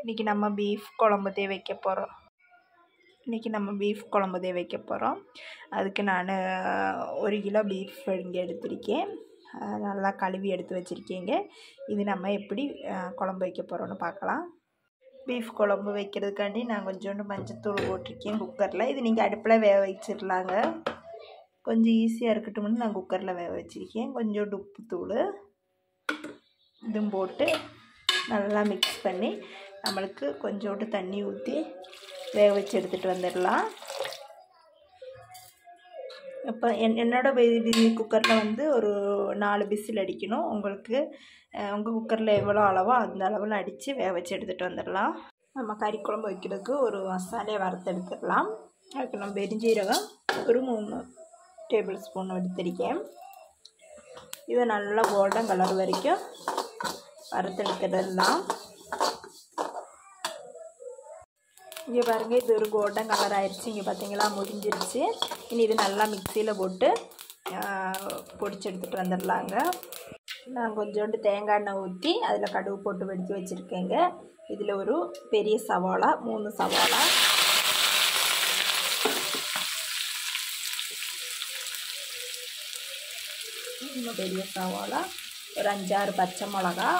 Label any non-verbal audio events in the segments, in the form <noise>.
இன்றைக்கி நம்ம பீஃப் குழம்புதே வைக்க போகிறோம் இன்றைக்கி நம்ம பீஃப் குழம்புதே வைக்க போகிறோம் அதுக்கு நான் ஒரு கிலோ பீஃப் இங்கே எடுத்திருக்கேன். நல்லா கழுவி எடுத்து வச்சுருக்கேங்க. இது நம்ம எப்படி குழம்பு வைக்க போகிறோன்னு பார்க்கலாம். பீஃப் குழம்பு வைக்கிறதுக்காண்டி நான் கொஞ்சோண்டு மஞ்சத்தூள் போட்டிருக்கேன் குக்கரில் இது நீங்கள் அடுப்பில் வேக வச்சிடலாங்க கொஞ்சம் ஈஸியாக இருக்கட்டும்னு நான் குக்கரில் வேக வச்சுருக்கேன். கொஞ்சோண்டு உப்புத்தூள். இதுவும் போட்டு நல்லா மிக்ஸ் பண்ணி நம்மளுக்கு கொஞ்சோண்டு தண்ணி ஊற்றி வேக வச்சு எடுத்துகிட்டு வந்துடலாம். இப்போ என் என்னோடய குக்கரில் வந்து ஒரு நாலு பிசில் அடிக்கணும். உங்களுக்கு உங்கள் குக்கரில் எவ்வளோ அளவோ அந்த அளவில் அடித்து வேக வச்சு எடுத்துகிட்டு வந்துடலாம். நம்ம கறி குழம்பு வைக்கிறதுக்கு ஒரு மசாலையை வறுத்து எடுத்துடலாம். அதுக்கு நம்ம பெருஞ்சீரகம் ஒரு மூணு டேபிள் ஸ்பூன் எடுத்திருக்கேன். இதை நல்லா கோல்டன் கலர் வரைக்கும் வறுத்தெடுத்துடலாம் இங்கே பாருங்கள் இது ஒரு கோல்டன் கலர் ஆயிடுச்சு இங்கே பார்த்தீங்களா முடிஞ்சிருச்சு. இனி இது நல்லா மிக்சியில் போட்டு பொடிச்சு எடுத்துகிட்டு வந்துடலாங்க. நான் கொஞ்சோண்டு தேங்காய் எண்ணெய் ஊற்றி அதில் கடுகு போட்டு வெடித்து வச்சுருக்கேங்க. இதில் ஒரு பெரிய சவாலா மூணு சவாலா. இன்னும் பெரிய சவாலா. ஒரு அஞ்சாறு பச்சை மிளகா.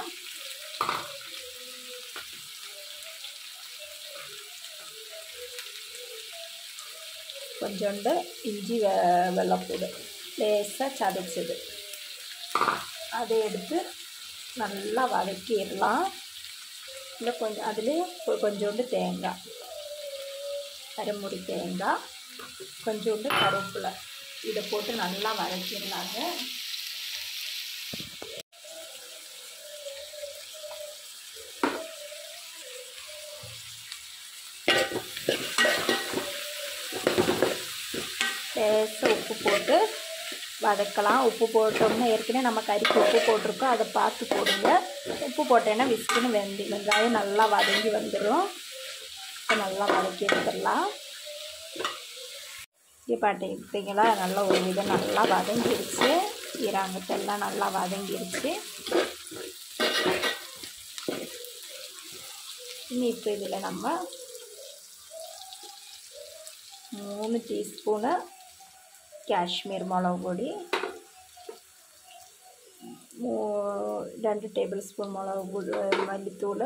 கொஞ்சோண்டு இஞ்சி வெ வெள்ளைப்பூடு லேசாக சதைச்சது அதை எடுத்து நல்லா வதக்கிடலாம். இல்லை கொஞ்சம் அதுலேயே கொஞ்சோண்டு தேங்காய். அரைமுடி தேங்காய். கொஞ்சோண்டு கருவேப்பிலை. இதை போட்டு நல்லா வதக்கிடலாங்க. லேசாக உப்பு போட்டு வதக்கலாம். உப்பு போட்டோம்னா ஏற்கனவே நம்ம கறிக்கு உப்பு போட்டிருக்கோம். அதை பார்த்து போடுங்க. உப்பு போட்டேன்னா விஸ்குன்னு வெந்தி வெங்காயம் நல்லா வதங்கி வந்துடும் இப்போ நல்லா வதக்கி எடுத்துடலாம். இங்கே பார்த்தீங்களா நல்லா ஒரு விதம் நல்லா வதங்கிடுச்சு ஈராங்கத்தெல்லாம் நல்லா வதங்கிடுச்சு இனி இப்போ இதில் நம்ம மூணு டீஸ்பூனு காஷ்மீர் மிளகு பொடி மூ ரெண்டு டேபிள் ஸ்பூன் மிளகு பொடி மல்லித்தூள்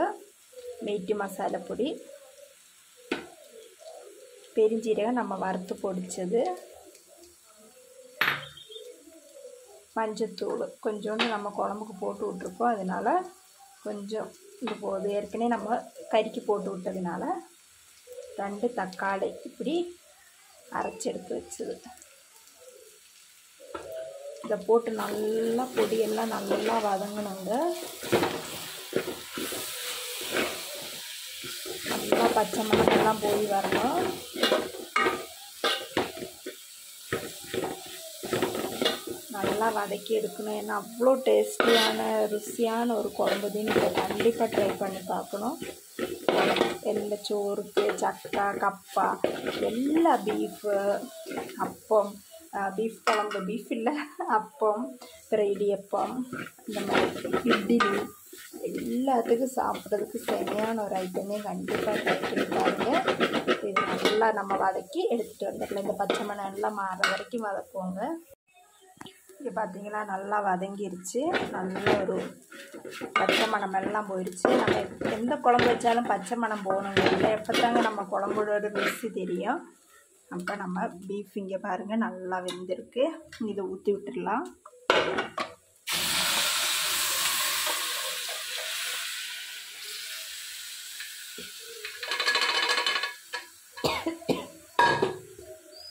மீட்டு மசாலா பொடி பெருஞ்சீரகம் நம்ம வறுத்து பொடிச்சது மஞ்சத்தூள். கொஞ்சோண்டு நம்ம குழம்புக்கு போட்டு விட்ருக்கோம் அதனால் கொஞ்சம் இது போகுது. ஏற்கனவே நம்ம கறிக்கு போட்டு விட்டதுனால ரெண்டு தக்காளி இப்படி அரைச்சி எடுத்து வச்சது. இதை போட்டு நல்லா பொடியெல்லாம் நல்லா வதங்கினாங்க. நல்லா பச்சை மிளகெல்லாம் போய் வரணும். நல்லா வதக்கி எடுக்கணும். ஏன்னா அவ்வளோ டேஸ்டியான ருசியான ஒரு குழம்பு நீங்கள் கண்டிப்பாக ட்ரை பண்ணி பார்க்கணும். எந்த சோறுக்கு சக்கா கப்பா எல்லா பீஃபு அப்பம் பீஃப் குழம்பு பீஃப் இல்லை அப்பம் அப்புறம் இடியப்பம் இந்த மாதிரி இட்லி எல்லாத்துக்கும் சாப்பிட்றதுக்கு சரியான ஒரு ஐட்டமே கண்டிப்பாக ட்ரை பண்ணி இது நல்லா நம்ம வதக்கி எடுத்துகிட்டு வந்துடலாம். இந்த பச்சை மணம் எல்லாம் மாற வரைக்கும் வதக்குவோங்க. இங்கே பார்த்தீங்களா நல்லா வதங்கிருச்சு. நல்ல ஒரு பச்சை மணம் எல்லாம் போயிடுச்சு நம்ம எந்த குழம்பு வச்சாலும் பச்சை மணம் போகணுங்க. இல்லை எப்போ தாங்க நம்ம குழம்போட ருசி தெரியும். அப்போ நம்ம பீஃப் இங்கே பாருங்கள் நல்லா வெந்திருக்கு. இதை ஊற்றி விட்டுடலாம்.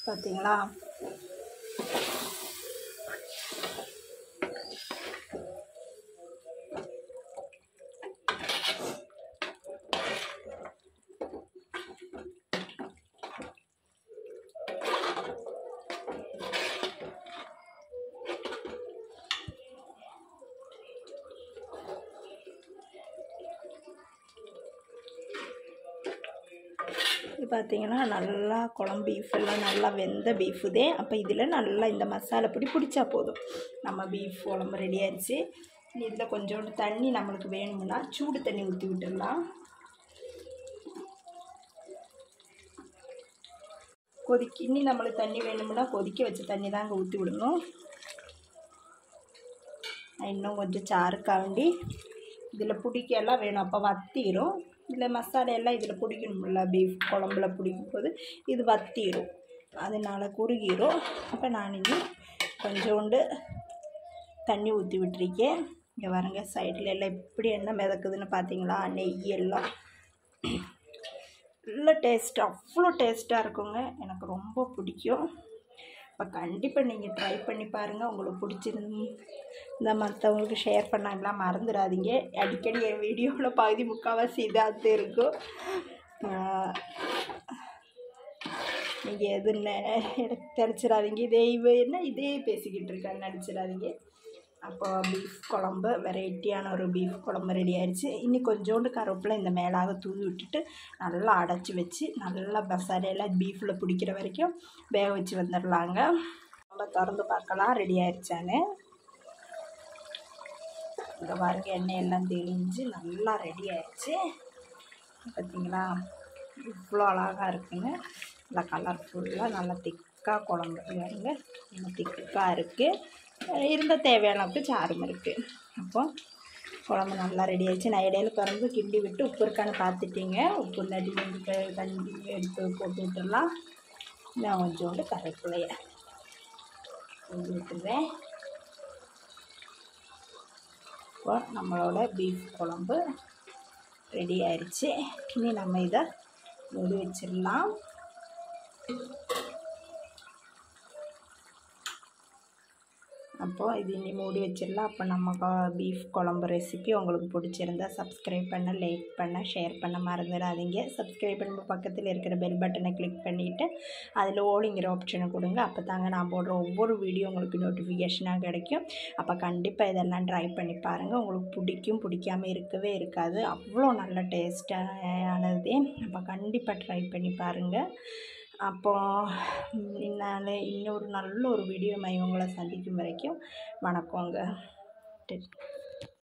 பார்த்தீங்களா பார்த்திங்கன்னா நல்லா குழம்பு பீஃப் எல்லாம் நல்லா வெந்த பீஃப் தே. அப்போ இதில் நல்லா இந்த மசாலா பொடி பிடிச்சா போதும். நம்ம பீஃப் குழம்பு ரெடி ஆயிடுச்சு. இதில் கொஞ்சோண்டு தண்ணி நம்மளுக்கு வேணும்னா சூடு தண்ணி ஊற்றி விட்டுடலாம். கொதிக்க இனி நம்மளுக்கு தண்ணி வேணும்னா கொதிக்க வச்ச தண்ணி தான் அங்கே ஊற்றி விடணும். இன்னும் கொஞ்சம் சாருக்காண்டி இதில் பிடிக்கலாம் வேணும் அப்போ வத்திரும். இல்லை மசாலா எல்லாம் இதில் பிடிக்கணும்ல பீஃப் குழம்புல பிடிக்கும் போது இது வத்திரும். அதனால் குறுகிடும் அப்போ நான் இது கொஞ்சோண்டு தண்ணி ஊற்றி விட்டுருக்கேன். இங்கே வரங்க சைடில் எல்லாம் எப்படி என்ன மிதக்குதுன்னு பார்த்தீங்களா? நெய் எல்லாம். <clears throat> நல்ல டேஸ்ட்டு அவ்வளோ டேஸ்ட்டாக இருக்குங்க. எனக்கு ரொம்ப பிடிக்கும். இப்போ கண்டிப்பாக நீங்கள் ட்ரை பண்ணி பாருங்கள் உங்களுக்கு பிடிச்சிருந்து இந்த மற்றவங்களுக்கு ஷேர் பண்ணாங்களாம் மறந்துடாதீங்க அடிக்கடி என் வீடியோவில் பகுதி முக்கால்வாசி இதாக இருக்கும். நீங்கள் எதுன்னு எனக்கு தெரிச்சிடாதீங்க இதே இவ என்ன இதே பேசிக்கிட்டு இருக்கான்னு நினச்சிடாதீங்க அப்போ பீஃப் குழம்பு வெரைட்டியான ஒரு பீஃப் குழம்பு ரெடி ஆயிடுச்சு இன்னி கொஞ்சோண்டு கருவேப்பிலை இந்த மேலாக தூவி விட்டுட்டு நல்லா அடைச்சி வச்சு நல்லா மசாலையெல்லாம் பீஃபில் பிடிக்கிற வரைக்கும் வேக வச்சு வந்துடலாங்க நம்ம திறந்து பார்க்கலாம். ரெடி ஆயிடுச்சான்னு இந்த பாருங்க எண்ணெய் எல்லாம் தெளிஞ்சு நல்லா ரெடி ஆயிடுச்சு பார்த்தீங்களா இவ்வளோ அழகாக இருக்குங்க. நல்லா கலர்ஃபுல்லாக நல்லா திக்காக குழம்பு. பாருங்க நல்லா திக்காக இருக்குது இருந்த தேவையான அளவுக்கு சாரும் இருக்குது அப்போ குழம்பு நல்லா ரெடி ஆகிடுச்சு நான் இடையில திறந்து கிண்டி விட்டு உப்பு இருக்கான்னு பார்த்துட்டிங்க. உப்பு இல்லாட்டி தண்ணி எடுத்து போட்டு விட்டுடலாம். நான் கொஞ்சோண்டு கருவேப்பிலைய செஞ்சு விட்டுருவேன் இப்போ நம்மளோட பீஃப் குழம்பு ரெடி ஆயிடுச்சு. இனி நம்ம இதை மூடி வச்சிடலாம். அப்போது இது இனி மூடி வச்சிடலாம். அப்போ நம்ம பீஃப் குழம்பு ரெசிபி உங்களுக்கு பிடிச்சிருந்தா சப்ஸ்கிரைப் பண்ண லைக் பண்ண ஷேர் பண்ண மறந்துடாதீங்க. சப்ஸ்கிரைப் பண்ணும்போது பக்கத்தில் இருக்கிற பெல் பட்டனை கிளிக் பண்ணிவிட்டு அதில் ஓலிங்கிற ஆப்ஷனை கொடுங்க. அப்போ தாங்க நான் போடுற ஒவ்வொரு வீடியோ உங்களுக்கு நோட்டிஃபிகேஷனாக கிடைக்கும். அப்போ கண்டிப்பாக இதெல்லாம் ட்ரை பண்ணி பாருங்கள் உங்களுக்கு பிடிக்கும் பிடிக்காம இருக்கவே இருக்காது. அவ்வளோ நல்ல டேஸ்டானது அப்போ கண்டிப்பாக ட்ரை பண்ணி பாருங்கள் அப்போ என்னால் இன்னொரு நல்ல ஒரு வீடியோ மை உங்களை சந்திக்கும் வரைக்கும் வணக்கங்க.